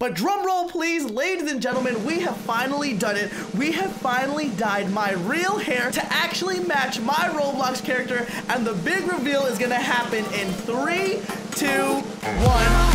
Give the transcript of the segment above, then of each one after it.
But drum roll please, ladies and gentlemen, we have finally done it. We have finally dyed my real hair to actually match my Roblox character and the big reveal is gonna happen in three, two, one.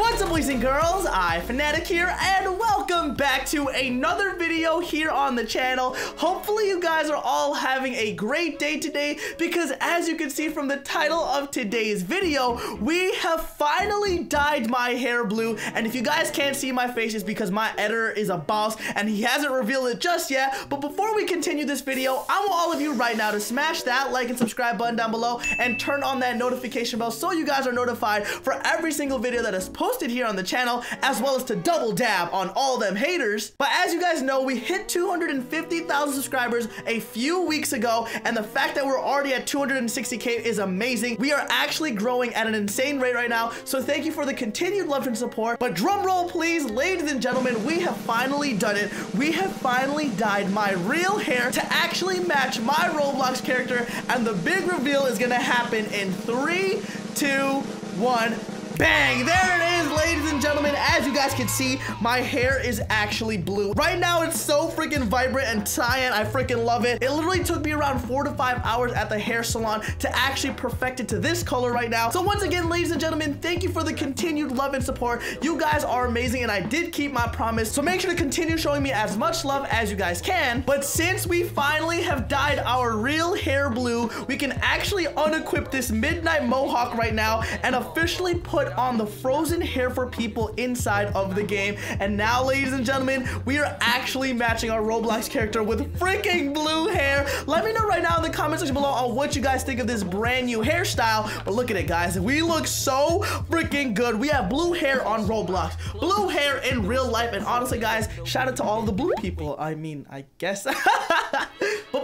What's up, boys and girls, iiFNaTiK here, and welcome back to another video here on the channel. Hopefully you guys are all having a great day today, because as you can see from the title of today's video, we have finally dyed my hair blue, and if you guys can't see my face, it's because my editor is a boss, and he hasn't revealed it just yet, but before we continue this video, I want all of you right now to smash that like and subscribe button down below, and turn on that notification bell so you guys are notified for every single video that is posted here on the channel, as well as to double dab on all them haters. But as you guys know, we hit 250,000 subscribers a few weeks ago, and the fact that we're already at 260k is amazing. We are actually growing at an insane rate right now, so thank you for the continued love and support. But drum roll, please, ladies and gentlemen, we have finally done it. We have finally dyed my real hair to actually match my Roblox character, and the big reveal is gonna happen in three, two, one. Bang! There it is, ladies and gentlemen. As you guys can see, my hair is actually blue. Right now, it's so freaking vibrant and cyan. I freaking love it. It literally took me around four to five hours at the hair salon to actually perfect it to this color right now. So once again, ladies and gentlemen, thank you for the continued love and support. You guys are amazing, and I did keep my promise. So make sure to continue showing me as much love as you guys can. But since we finally have dyed our real hair blue, we can actually unequip this midnight mohawk right now and officially put on the frozen hair for people inside of the game. And now, ladies and gentlemen, we are actually matching our Roblox character with freaking blue hair. Let me know right now in the comment section below on what you guys think of this brand new hairstyle. But look at it, guys. We look so freaking good. We have blue hair on Roblox, blue hair in real life. And honestly, guys, shout out to all the blue people. I mean, I guess.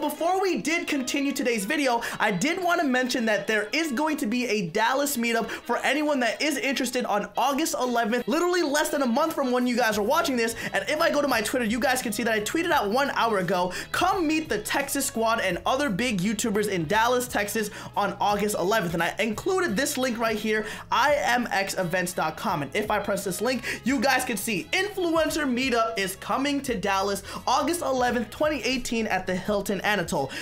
before we did continue today's video, I did want to mention that there is going to be a Dallas meetup for anyone that is interested on August 11th, literally less than a month from when you guys are watching this. And if I go to my Twitter, you guys can see that I tweeted out one hour ago, come meet the Texas squad and other big YouTubers in Dallas, Texas on August 11th. And I included this link right here, imxevents.com. And if I press this link, you guys can see influencer meetup is coming to Dallas August 11th, 2018 at the Hilton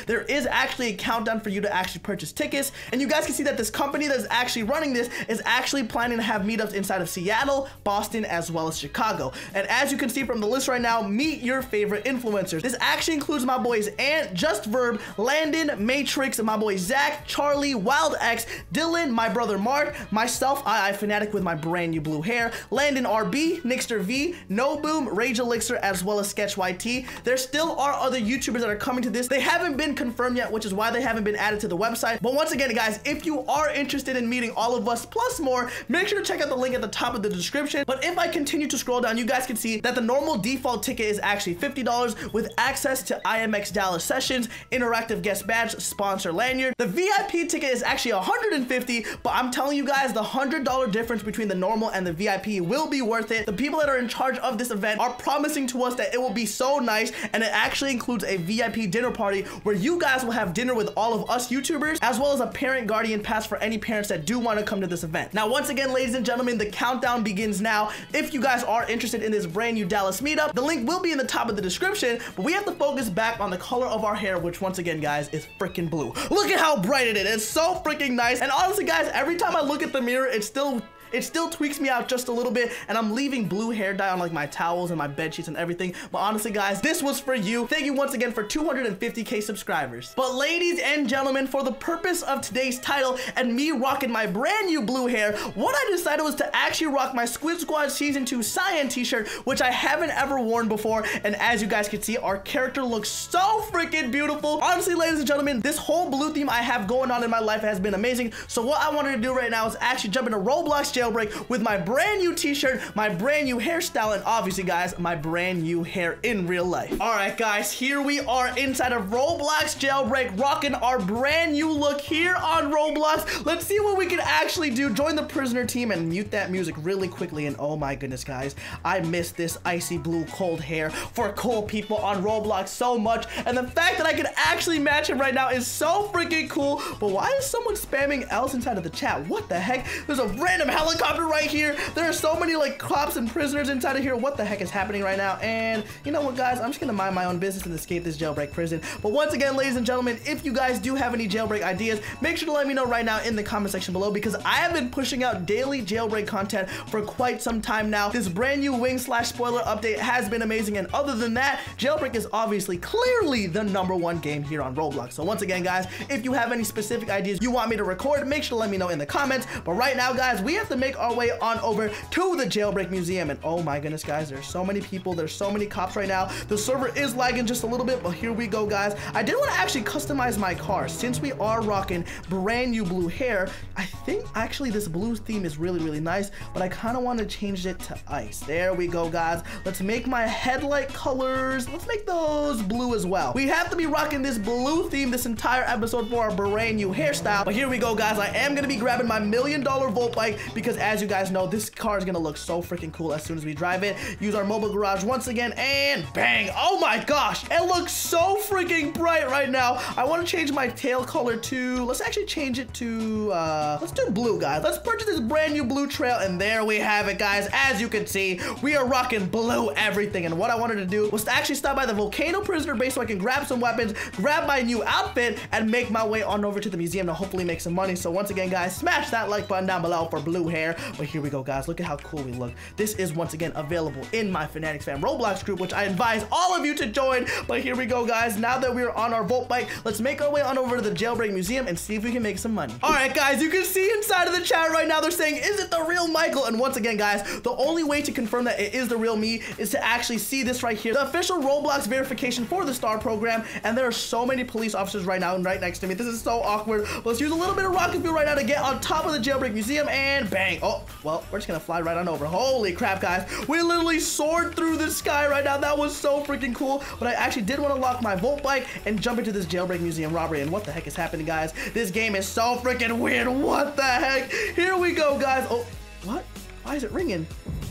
There is actually a countdown for you to actually purchase tickets. And you guys can see that this company that's actually running this is actually planning to have meetups inside of Seattle, Boston, as well as Chicago. And as you can see from the list right now, meet your favorite influencers. This actually includes my boys Ant, Just Verb, Landon, Matrix, my boy Zach, Charlie, Wild X, Dylan, my brother Mark, myself, I, iiFNaTiK with my brand new blue hair, Landon RB, Nixter V, No Boom, Rage Elixir, as well as Sketch YT. There still are other YouTubers that are coming to this. They haven't been confirmed yet, which is why they haven't been added to the website. But once again, guys, if you are interested in meeting all of us plus more, Make sure to check out the link at the top of the description. But if I continue to scroll down, you guys can see that the normal default ticket is actually $50 with access to IMX Dallas sessions, interactive guest badge, sponsor lanyard. The VIP ticket is actually 150, but I'm telling you guys, the $100 difference between the normal and the VIP will be worth it. The people that are in charge of this event are promising to us that it will be so nice, and it actually includes a VIP dinner party where you guys will have dinner with all of us YouTubers, as well as a parent guardian pass for any parents that do want to come to this event. Now, once again, again, ladies and gentlemen, the countdown begins now. If you guys are interested in this brand new Dallas meetup, the link will be in the top of the description, but we have to focus back on the color of our hair, which once again, guys, is freaking blue. Look at how bright it is. It's so freaking nice. And honestly, guys, every time I look at the mirror, it's still it still tweaks me out just a little bit, and I'm leaving blue hair dye on like my towels and my bed sheets and everything. But honestly, guys, this was for you. Thank you once again for 250k subscribers. But ladies and gentlemen, for the purpose of today's title and me rocking my brand new blue hair, what I decided was to actually rock my Squid Squad Season 2 Cyan t-shirt, which I haven't ever worn before. And as you guys can see, our character looks so freaking beautiful. Honestly, ladies and gentlemen, this whole blue theme I have going on in my life has been amazing. So what I wanted to do right now is actually jump into Roblox jail jailbreak with my brand new t-shirt, my brand new hairstyle, and obviously, guys, my brand new hair in real life. All right, guys, here we are inside of Roblox jailbreak, rocking our brand new look here on Roblox. Let's see what we can actually do. Join the prisoner team and mute that music really quickly. And oh my goodness, guys, I miss this icy blue cold hair for cold people on Roblox so much. And the fact that I can actually match him right now is so freaking cool. But why is someone spamming else inside of the chat? What the heck? There's a random helicopter right here. There are so many like cops and prisoners inside of here. What the heck is happening right now? And you know what, guys? I'm just gonna mind my own business and escape this jailbreak prison. But once again, ladies and gentlemen, if you guys do have any jailbreak ideas, make sure to let me know right now in the comment section below because I have been pushing out daily jailbreak content for quite some time now. This brand new wing slash spoiler update has been amazing. And other than that, jailbreak is obviously clearly the number one game here on Roblox. So once again, guys, if you have any specific ideas you want me to record, make sure to let me know in the comments. But right now, guys, we have to make our way on over to the jailbreak museum. And oh my goodness, guys, there's so many people. There's so many cops right now. The server is lagging just a little bit, but here we go, guys. I did want to actually customize my car since we are rocking brand new blue hair. I think actually this blue theme is really, really nice, but I kind of want to change it to ice. There we go, guys. Let's make my headlight colors. Let's make those blue as well. We have to be rocking this blue theme this entire episode for our brand new hairstyle. But here we go, guys. I am going to be grabbing my million dollar Volt bike because as you guys know, this car is going to look so freaking cool as soon as we drive it. Use our mobile garage once again and bang. Oh my gosh. It looks so freaking bright right now. I want to change my tail color to, let's actually change it to, uh, let's do blue, guys. Let's purchase this brand new blue trail. And there we have it, guys. As you can see, we are rocking blue everything. And what I wanted to do was to actually stop by the Volcano Prisoner base so I can grab some weapons, grab my new outfit, and make my way on over to the museum to hopefully make some money. So once again, guys, smash that like button down below for blue hair. But here we go, guys. Look at how cool we look. This is once again available in my Fanatics Fam Roblox group, which I advise all of you to join. But here we go, guys. Now that we're on our Volt bike, let's make our way on over to the Jailbreak Museum and see if we can make some money. All right, guys, you can see inside of the chat right now, they're saying, is it the real Michael? And once again, guys, the only way to confirm that it is the real me is to actually see this right here, the official Roblox verification for the STAR program. And there are so many police officers right now and right next to me. This is so awkward. Let's use a little bit of rocket fuel right now to get on top of the Jailbreak Museum and bang. Oh, well, we're just gonna fly right on over. Holy crap, guys. We literally soared through the sky right now. That was so freaking cool. But I actually did want to lock my Volt bike and jump into this Jailbreak Museum robbery. And what the heck is happening, guys? This game is so freaking weird. What the heck? Here we go, guys. Oh, what? Why is it ringing?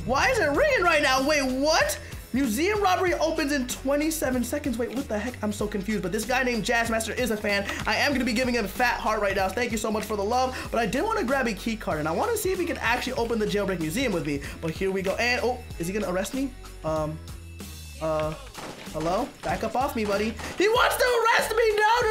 Why is it ringing right now? Wait, what? Museum robbery opens in 27 seconds. Wait, what the heck? I'm so confused. But this guy named Jazzmaster is a fan. I am going to be giving him a fat heart right now. Thank you so much for the love. But I did want to grab a key card. And I want to see if he can actually open the jailbreak museum with me. But here we go. And, oh, is he going to arrest me? Um, uh, hello? Back up off me, buddy. He wants to arrest me! No,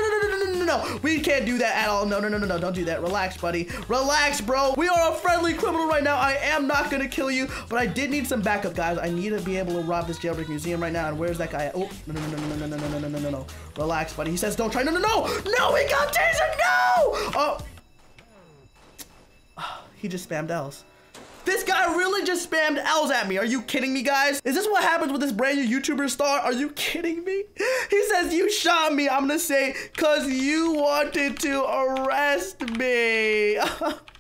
no, We can't do that at all. No, no, no, no, no. Don't do that. Relax, buddy. Relax, bro. We are a friendly criminal right now. I am not gonna kill you, but I did need some backup, guys. I need to be able to rob this jailbreak museum right now. And where's that guy? Oh, no, no, no, no, no, no, no, no, no, no, no. Relax, buddy. He says don't try. No, no, no. No, he got tasered. No! Oh. He just spammed L's. This guy really just spammed L's at me. Are you kidding me, guys? Is this what happens with this brand new YouTuber star? Are you kidding me? He says, you shot me. I'm gonna say, cause you wanted to arrest me.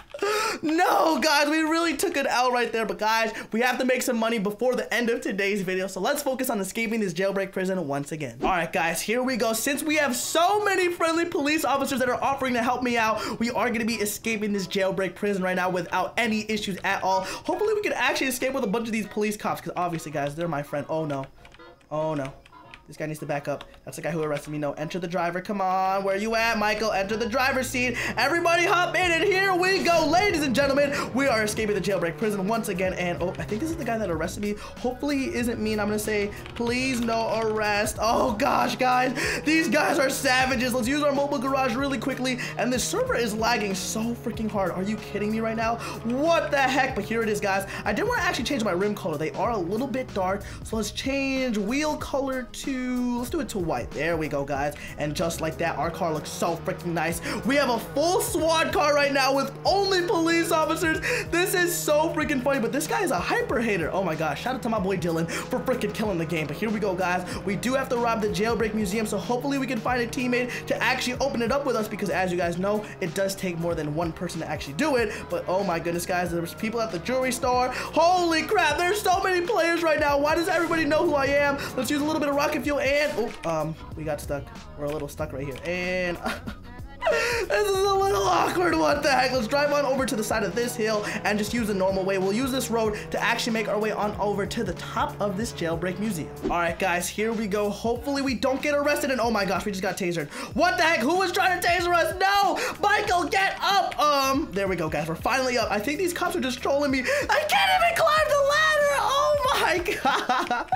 no, guys, we really took an L right there. But guys, we have to make some money before the end of today's video. So let's focus on escaping this jailbreak prison once again. All right, guys, here we go. Since we have so many friendly police officers that are offering to help me out, we are going to be escaping this jailbreak prison right now without any issues at all. Hopefully, we can actually escape with a bunch of these police cops because obviously, guys, they're my friend. Oh, no. Oh, no. This guy needs to back up. That's the guy who arrested me. No, enter the driver. Come on. Where are you at, Michael? Enter the driver's seat. Everybody hop in and here we go. Ladies and gentlemen, we are escaping the jailbreak prison once again. And, oh, I think this is the guy that arrested me. Hopefully he isn't mean. I'm going to say, please no arrest. Oh, gosh, guys. These guys are savages. Let's use our mobile garage really quickly. And this server is lagging so freaking hard. Are you kidding me right now? What the heck? But here it is, guys. I did want to actually change my rim color. They are a little bit dark. So let's change wheel color to let's do it to white. There we go, guys. And just like that, our car looks so freaking nice. We have a full SWAT car right now with only police officers. This is so freaking funny, but this guy is a hyper hater. Oh my gosh, shout out to my boy Dylan for freaking killing the game. But here we go, guys. We do have to rob the jailbreak museum, so hopefully we can find a teammate to actually open it up with us because as you guys know, it does take more than one person to actually do it. But oh my goodness, guys, there's people at the jewelry store. Holy crap, there's so many players right now. Why does everybody know who I am? Let's use a little bit of rocket fuel and, oh, um, we got stuck. We're a little stuck right here. And... this is a little awkward. What the heck? Let's drive on over to the side of this hill and just use the normal way. We'll use this road to actually make our way on over to the top of this jailbreak museum. All right, guys, here we go. Hopefully we don't get arrested. And oh my gosh, we just got tasered. What the heck? Who was trying to taser us? No, Michael, get up. Um, there we go, guys. We're finally up. I think these cops are just trolling me. I can't even climb the ladder. Oh my god.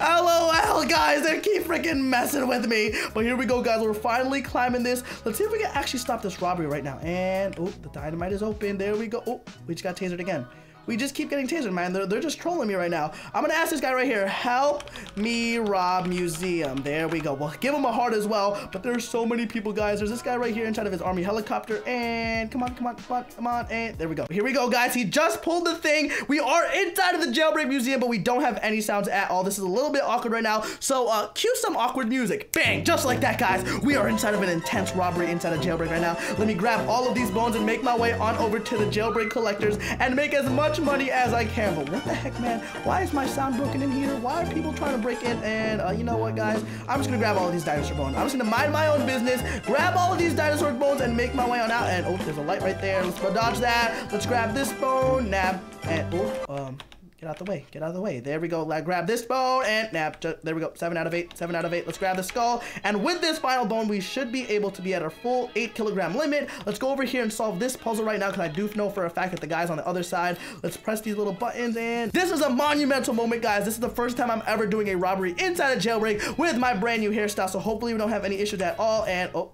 LOL, guys. They keep freaking messing with me. But here we go, guys. We're finally climbing this. Let's see if we can actually stop this robbery right now. And, oh, the dynamite is open. There we go. Oh, we just got tasered again. We just keep getting tasered, man. They're, they're just trolling me right now. I'm gonna ask this guy right here, help me rob museum. There we go. Well, give him a heart as well, but there's so many people, guys. There's this guy right here inside of his army helicopter, and come on, come on, come on, come on, and there we go. Here we go, guys. He just pulled the thing. We are inside of the jailbreak museum, but we don't have any sounds at all. This is a little bit awkward right now, so uh, cue some awkward music. Bang, just like that, guys. We are inside of an intense robbery inside of jailbreak right now. Let me grab all of these bones and make my way on over to the jailbreak collectors and make as much much money as I can. But what the heck, man? Why is my sound broken in here? Why are people trying to break in? And uh, you know what, guys? I'm just gonna grab all of these dinosaur bones. I'm just gonna mind my own business, grab all of these dinosaur bones, and make my way on out. And oh, there's a light right there. Let's go dodge that. Let's grab this bone, nab, and oh, um. Get out the way. Get out of the way. There we go. Let grab this bone and nap. There we go. Seven out of eight. Seven out of eight. Let's grab the skull. And with this final bone, we should be able to be at our full eight kilogram limit. Let's go over here and solve this puzzle right now because I do know for a fact that the guy's on the other side. Let's press these little buttons and this is a monumental moment, guys. This is the first time I'm ever doing a robbery inside a jailbreak with my brand new hairstyle. So hopefully we don't have any issues at all. And oh,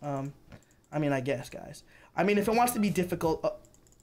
um, I mean, I guess, guys. I mean, if it wants to be difficult, uh,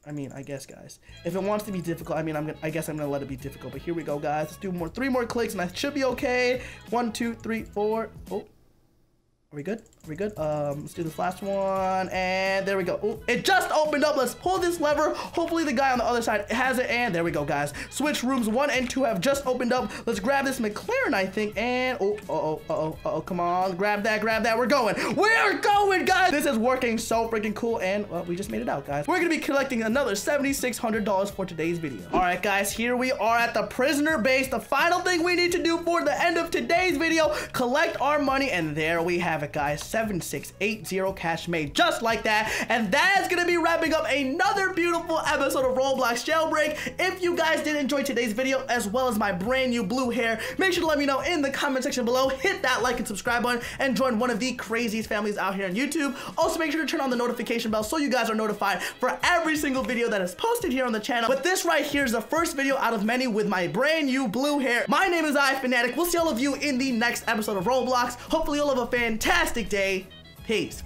I mean, I guess, guys. If it wants to be difficult, I mean, I'm gonna, I guess I'm gonna let it be difficult. But here we go, guys. Let's do more, three more clicks, and I should be okay. One, two, three, four. Oh, are we good? We good? Um, let's do this last one. And there we go. Ooh, it just opened up. Let's pull this lever. Hopefully the guy on the other side has it. And there we go, guys. Switch rooms one and two have just opened up. Let's grab this McLaren, I think. And oh, uh oh, uh oh, uh oh, come on. Grab that, grab that. We're going. We're going, guys. This is working so freaking cool. And well, we just made it out, guys. We're gonna be collecting another $7,600 for today's video. All right, guys, here we are at the prisoner base. The final thing we need to do for the end of today's video, collect our money. And there we have it, guys 7680 cash made just like that. And that is gonna be wrapping up another beautiful episode of Roblox Jailbreak. If you guys did enjoy today's video as well as my brand new blue hair, make sure to let me know in the comment section below. Hit that like and subscribe button and join one of the craziest families out here on YouTube. Also make sure to turn on the notification bell so you guys are notified for every single video that is posted here on the channel. But this right here is the first video out of many with my brand new blue hair. My name is iiFNaTiK. We'll see all of you in the next episode of Roblox. Hopefully you'll have a fantastic Peace.